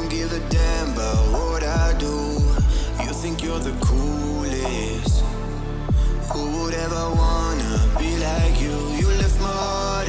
don't give a damn about what I do. You think you're the coolest. Who would ever wanna be like you? You left my heart